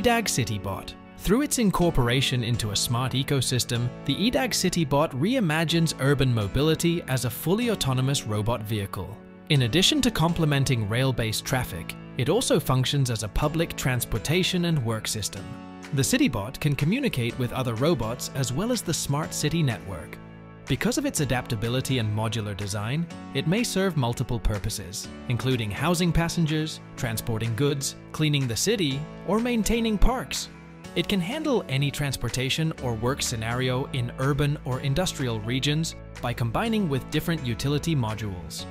EDAG CityBot. Through its incorporation into a smart ecosystem, the EDAG CityBot reimagines urban mobility as a fully autonomous robot vehicle. In addition to complementing rail-based traffic, it also functions as a public transportation and work system. The CityBot can communicate with other robots as well as the smart city network. Because of its adaptability and modular design, it may serve multiple purposes, including housing passengers, transporting goods, cleaning the city, or maintaining parks. It can handle any transportation or work scenario in urban or industrial regions by combining with different utility modules.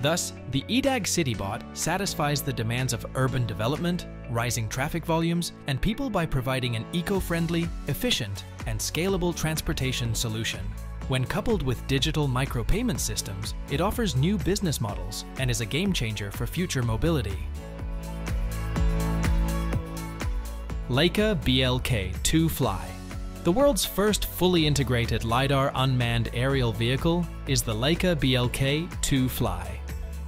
Thus, the EDAG CityBot satisfies the demands of urban development, rising traffic volumes, and people by providing an eco-friendly, efficient, and scalable transportation solution. When coupled with digital micropayment systems, it offers new business models and is a game changer for future mobility. Leica BLK-2 Fly The world's first fully integrated LiDAR unmanned aerial vehicle is the Leica BLK-2 Fly.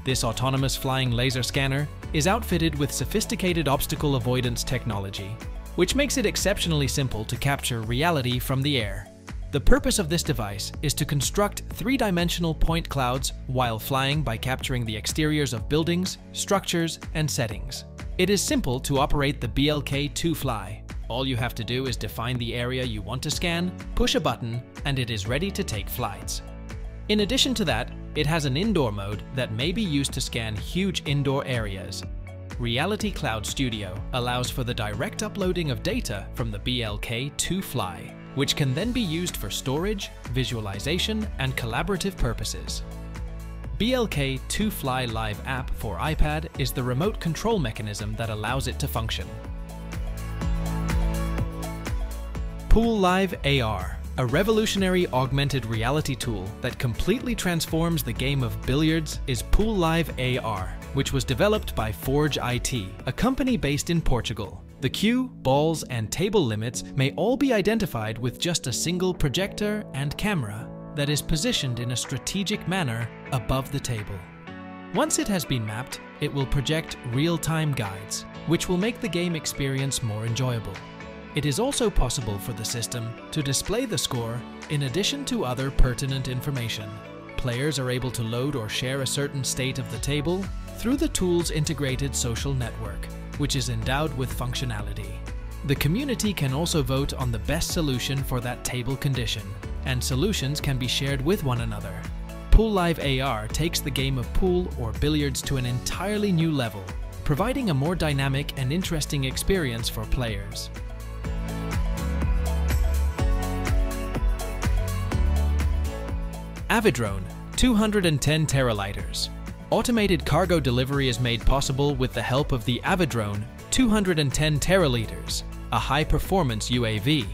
This autonomous flying laser scanner is outfitted with sophisticated obstacle avoidance technology, which makes it exceptionally simple to capture reality from the air. The purpose of this device is to construct three-dimensional point clouds while flying by capturing the exteriors of buildings, structures, and settings. It is simple to operate the BLK-2 Fly. All you have to do is define the area you want to scan, push a button, and it is ready to take flights. In addition to that, it has an indoor mode that may be used to scan huge indoor areas. Reality Cloud Studio allows for the direct uploading of data from the BLK-2 Fly, which can then be used for storage, visualization, and collaborative purposes. BLK-2 Fly Live app for iPad is the remote control mechanism that allows it to function. Pool Live AR a revolutionary augmented reality tool that completely transforms the game of billiards is Pool Live AR, which was developed by Forge IT, a company based in Portugal. The cue, balls, and table limits may all be identified with just a single projector and camera that is positioned in a strategic manner above the table. Once it has been mapped, it will project real-time guides, which will make the game experience more enjoyable. It is also possible for the system to display the score in addition to other pertinent information. Players are able to load or share a certain state of the table through the tool's integrated social network, which is endowed with functionality. The community can also vote on the best solution for that table condition, and solutions can be shared with one another. Pool Live AR takes the game of pool or billiards to an entirely new level, providing a more dynamic and interesting experience for players. Avidrone, 210 teraliters. Automated cargo delivery is made possible with the help of the Avidrone 210 teraliters, a high-performance UAV.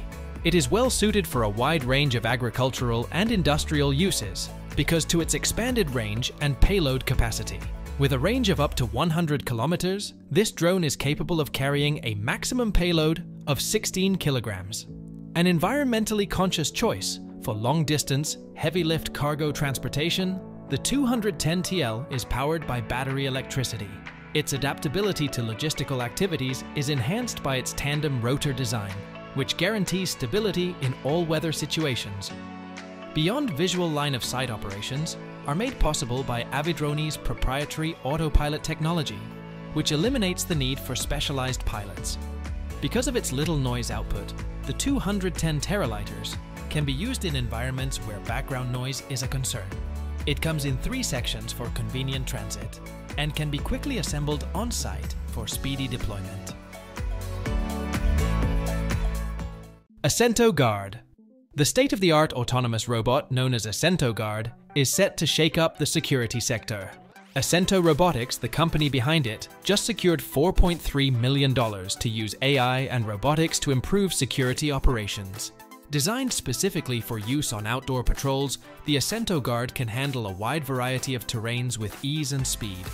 It is well suited for a wide range of agricultural and industrial uses because to its expanded range and payload capacity. With a range of up to 100 kilometers, this drone is capable of carrying a maximum payload of 16 kilograms. An environmentally conscious choice for long-distance, heavy-lift cargo transportation, the 210TL is powered by battery electricity. Its adaptability to logistical activities is enhanced by its tandem rotor design, which guarantees stability in all weather situations. Beyond visual line of sight operations are made possible by Avidrone's proprietary autopilot technology, which eliminates the need for specialized pilots. Because of its little noise output, the 210 teraliters can be used in environments where background noise is a concern. It comes in three sections for convenient transit and can be quickly assembled on-site for speedy deployment. Ascento Guard The state-of-the-art autonomous robot known as Ascento Guard is set to shake up the security sector. Ascento Robotics, the company behind it, just secured $4.3 million to use AI and robotics to improve security operations. Designed specifically for use on outdoor patrols, the Ascento Guard can handle a wide variety of terrains with ease and speed.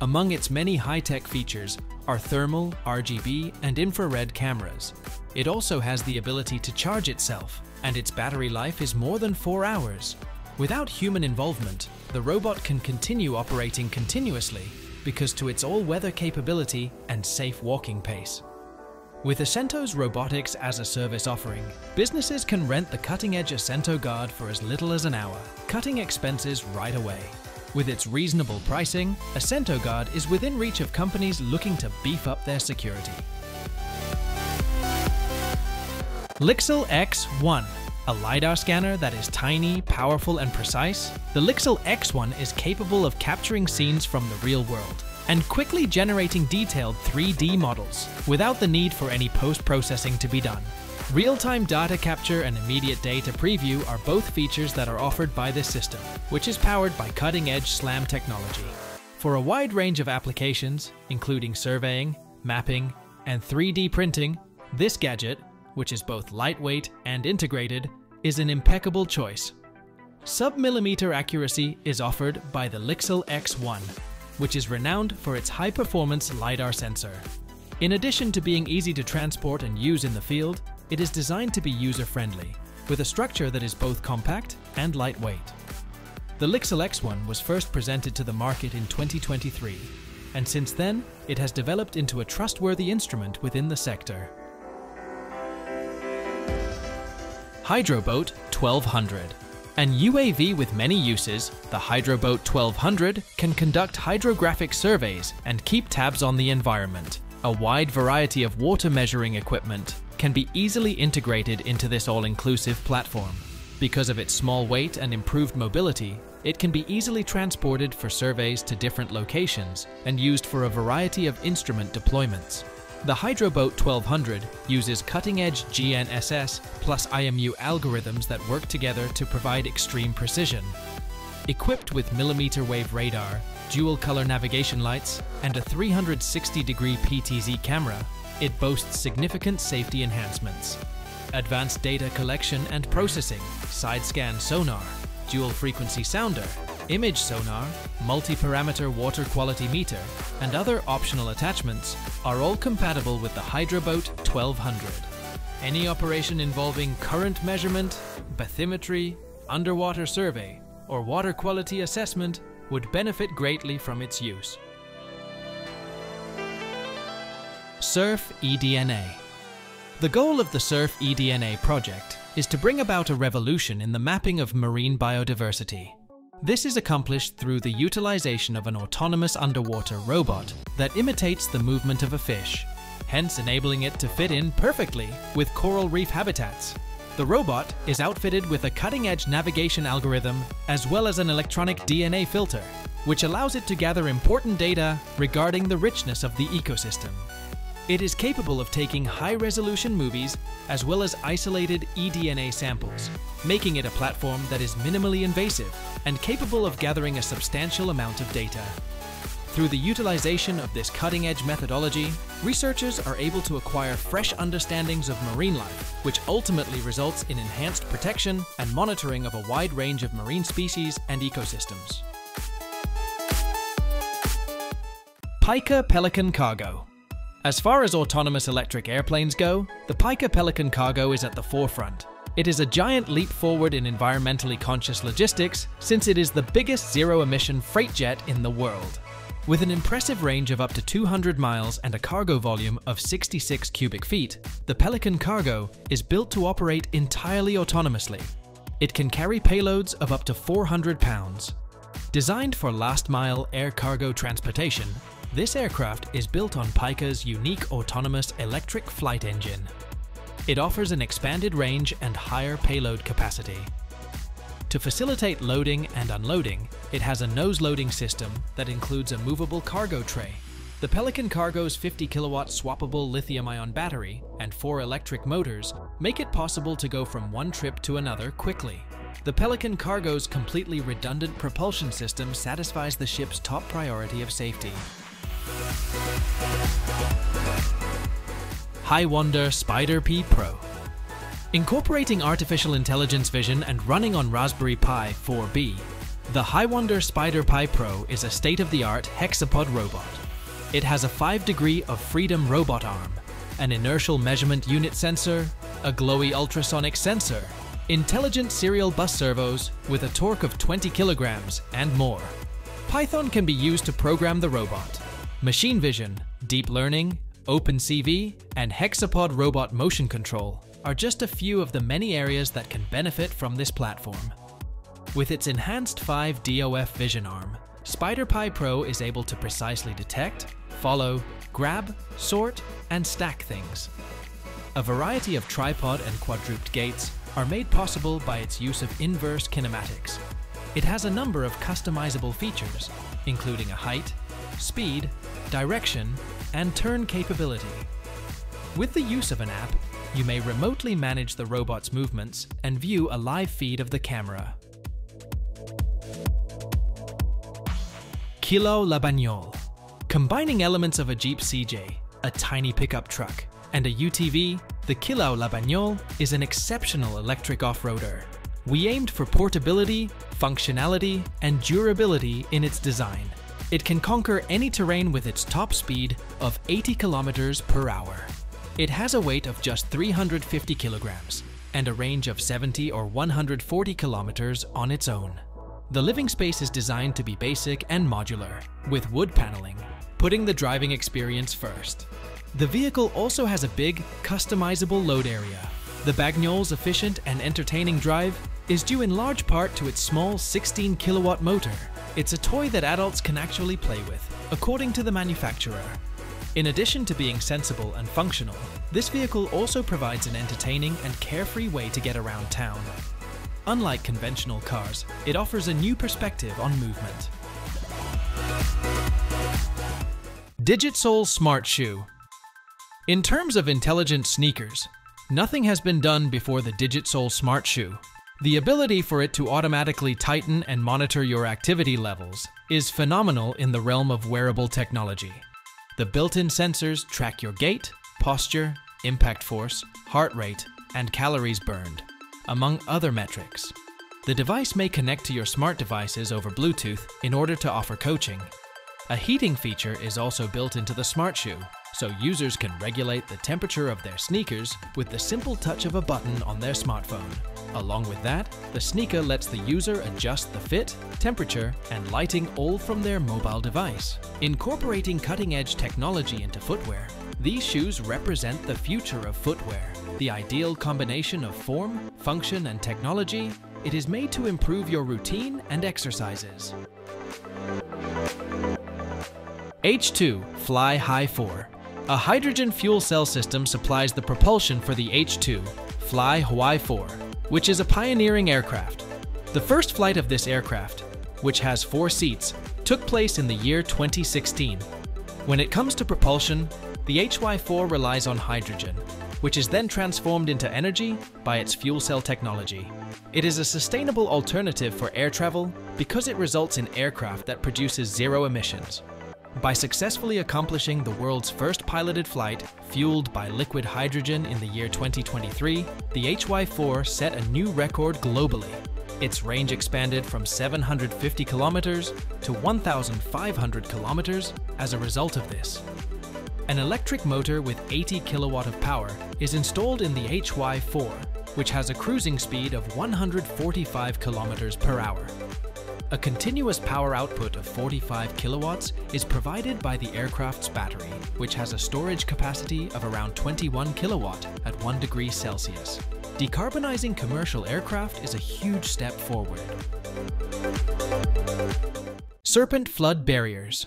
Among its many high-tech features are thermal, RGB, and infrared cameras. It also has the ability to charge itself, and its battery life is more than four hours. Without human involvement, the robot can continue operating continuously because to its all-weather capability and safe walking pace. With Ascento's robotics as a service offering, businesses can rent the cutting-edge Ascento Guard for as little as an hour, cutting expenses right away. With its reasonable pricing, Ascento Guard is within reach of companies looking to beef up their security. Lixel X1 a LiDAR scanner that is tiny, powerful, and precise, the Lixel X1 is capable of capturing scenes from the real world and quickly generating detailed 3D models without the need for any post-processing to be done. Real-time data capture and immediate data preview are both features that are offered by this system, which is powered by cutting-edge SLAM technology. For a wide range of applications, including surveying, mapping, and 3D printing, this gadget, which is both lightweight and integrated, is an impeccable choice. Sub-millimeter accuracy is offered by the Lixel X1, which is renowned for its high-performance LiDAR sensor. In addition to being easy to transport and use in the field, it is designed to be user-friendly, with a structure that is both compact and lightweight. The Lixel X1 was first presented to the market in 2023, and since then, it has developed into a trustworthy instrument within the sector. Hydroboat 1200 An UAV with many uses, the Hydroboat 1200 can conduct hydrographic surveys and keep tabs on the environment. A wide variety of water measuring equipment can be easily integrated into this all-inclusive platform. Because of its small weight and improved mobility, it can be easily transported for surveys to different locations and used for a variety of instrument deployments. The Hydroboat 1200 uses cutting-edge GNSS plus IMU algorithms that work together to provide extreme precision. Equipped with millimeter wave radar, dual color navigation lights, and a 360-degree PTZ camera, it boasts significant safety enhancements. Advanced data collection and processing, side-scan sonar, dual-frequency sounder, image sonar, multi-parameter water quality meter, and other optional attachments are all compatible with the Hydroboat 1200. Any operation involving current measurement, bathymetry, underwater survey, or water quality assessment would benefit greatly from its use. SURF eDNA The goal of the SURF eDNA project is to bring about a revolution in the mapping of marine biodiversity. This is accomplished through the utilization of an autonomous underwater robot that imitates the movement of a fish, hence enabling it to fit in perfectly with coral reef habitats. The robot is outfitted with a cutting-edge navigation algorithm as well as an electronic DNA filter, which allows it to gather important data regarding the richness of the ecosystem. It is capable of taking high-resolution movies as well as isolated eDNA samples, making it a platform that is minimally invasive and capable of gathering a substantial amount of data. Through the utilization of this cutting-edge methodology, researchers are able to acquire fresh understandings of marine life, which ultimately results in enhanced protection and monitoring of a wide range of marine species and ecosystems. Pyka Pelican Cargo as far as autonomous electric airplanes go, the Pyka Pelican Cargo is at the forefront. It is a giant leap forward in environmentally conscious logistics since it is the biggest zero-emission freight jet in the world. With an impressive range of up to 200 miles and a cargo volume of 66 cubic feet, the Pelican Cargo is built to operate entirely autonomously. It can carry payloads of up to 400 pounds. Designed for last-mile air cargo transportation, this aircraft is built on Pyka's unique autonomous electric flight engine. It offers an expanded range and higher payload capacity. To facilitate loading and unloading, it has a nose loading system that includes a movable cargo tray. The Pelican Cargo's 50 kilowatt swappable lithium ion battery and four electric motors make it possible to go from one trip to another quickly. The Pelican Cargo's completely redundant propulsion system satisfies the ship's top priority of safety. HiWonder Spider Pi Pro Incorporating artificial intelligence vision and running on Raspberry Pi 4B, the HiWonder Spider Pi Pro is a state-of-the-art hexapod robot. It has a 5 degree of freedom robot arm, an inertial measurement unit sensor, a glowy ultrasonic sensor, intelligent serial bus servos with a torque of 20 kilograms, and more. Python can be used to program the robot, Machine vision, deep learning, OpenCV, and Hexapod Robot Motion Control are just a few of the many areas that can benefit from this platform. With its enhanced 5 DOF vision arm, SpiderPi Pro is able to precisely detect, follow, grab, sort, and stack things. A variety of tripod and quadruped gaits are made possible by its use of inverse kinematics. It has a number of customizable features, including a height, speed, direction, and turn capability. With the use of an app, you may remotely manage the robot's movements and view a live feed of the camera. Kilow La Bagnole. Combining elements of a Jeep CJ, a tiny pickup truck, and a UTV, the Kilow La Bagnole is an exceptional electric off-roader. We aimed for portability, functionality, and durability in its design. It can conquer any terrain with its top speed of 80 kilometers per hour. It has a weight of just 350 kilograms and a range of 70 or 140 kilometers on its own. The living space is designed to be basic and modular, with wood paneling, putting the driving experience first. The vehicle also has a big, customizable load area. The Bagnole's efficient and entertaining drive is due in large part to its small 16 kilowatt motor. It's a toy that adults can actually play with, according to the manufacturer. In addition to being sensible and functional, this vehicle also provides an entertaining and carefree way to get around town. Unlike conventional cars, it offers a new perspective on movement. DigitSole Smart Shoe In terms of intelligent sneakers, nothing has been done before the DigitSole Smart Shoe. The ability for it to automatically tighten and monitor your activity levels is phenomenal in the realm of wearable technology. The built-in sensors track your gait, posture, impact force, heart rate, and calories burned among other metrics. The device may connect to your smart devices over Bluetooth in order to offer coaching. A heating feature is also built into the Smart Shoe, so users can regulate the temperature of their sneakers with the simple touch of a button on their smartphone. Along with that, the sneaker lets the user adjust the fit, temperature, and lighting all from their mobile device. Incorporating cutting-edge technology into footwear, these shoes represent the future of footwear. The ideal combination of form, function, and technology, it is made to improve your routine and exercises. H2 Fly HY4 A hydrogen fuel cell system supplies the propulsion for the H2 Fly HY4, which is a pioneering aircraft. The first flight of this aircraft, which has four seats, took place in the year 2016. When it comes to propulsion, the HY4 relies on hydrogen, which is then transformed into energy by its fuel cell technology. It is a sustainable alternative for air travel because it results in aircraft that produces zero emissions. By successfully accomplishing the world's first piloted flight, fueled by liquid hydrogen in the year 2023, the HY4 set a new record globally. Its range expanded from 750 kilometers to 1,500 kilometers as a result of this. An electric motor with 80 kilowatt of power is installed in the HY4, which has a cruising speed of 145 kilometers per hour. A continuous power output of 45 kilowatts is provided by the aircraft's battery, which has a storage capacity of around 21 kilowatt at 1 degree Celsius. Decarbonizing commercial aircraft is a huge step forward. Serpent Flood Barriers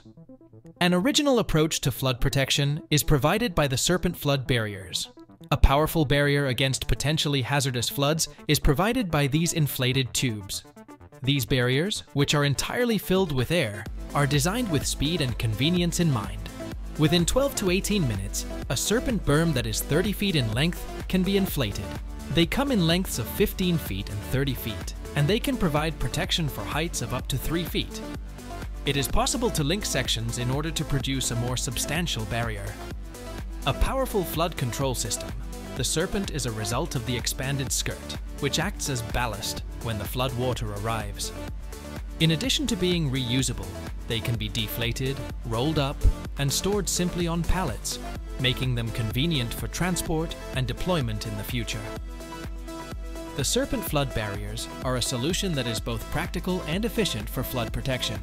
an original approach to flood protection is provided by the Serpent Flood Barriers. A powerful barrier against potentially hazardous floods is provided by these inflated tubes. These barriers, which are entirely filled with air, are designed with speed and convenience in mind. Within 12 to 18 minutes, a serpent berm that is 30 feet in length can be inflated. They come in lengths of 15 feet and 30 feet, and they can provide protection for heights of up to 3 feet. It is possible to link sections in order to produce a more substantial barrier. A powerful flood control system, the Serpent is a result of the expanded skirt, which acts as ballast when the flood water arrives. In addition to being reusable, they can be deflated, rolled up, and stored simply on pallets, making them convenient for transport and deployment in the future. The Serpent flood barriers are a solution that is both practical and efficient for flood protection.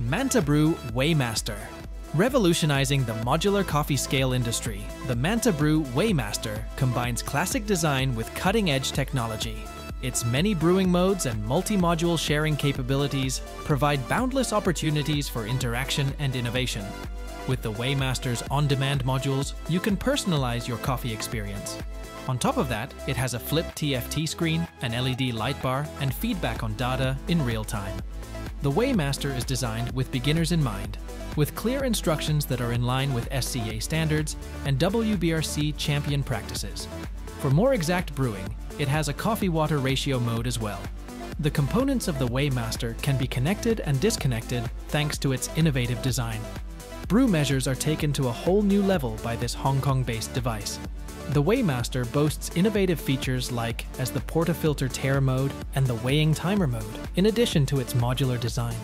Manta Brew Weighmaster. Revolutionizing the modular coffee scale industry, the Manta Brew Weighmaster combines classic design with cutting-edge technology. Its many brewing modes and multi-module sharing capabilities provide boundless opportunities for interaction and innovation. With the Weighmaster's on-demand modules, you can personalize your coffee experience. On top of that, it has a flip TFT screen, an LED light bar, and feedback on data in real time. The Weighmaster is designed with beginners in mind, with clear instructions that are in line with SCA standards and WBRC champion practices. For more exact brewing, it has a coffee-water ratio mode as well. The components of the Weighmaster can be connected and disconnected thanks to its innovative design. Brew measures are taken to a whole new level by this Hong Kong-based device. The Weighmaster boasts innovative features like as the portafilter tare mode and the weighing timer mode, in addition to its modular design.